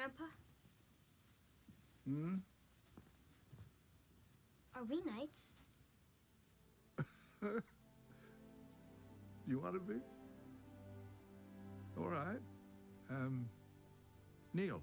Grandpa? Hmm? Are we knights? You want to be? All right. Um, Neil.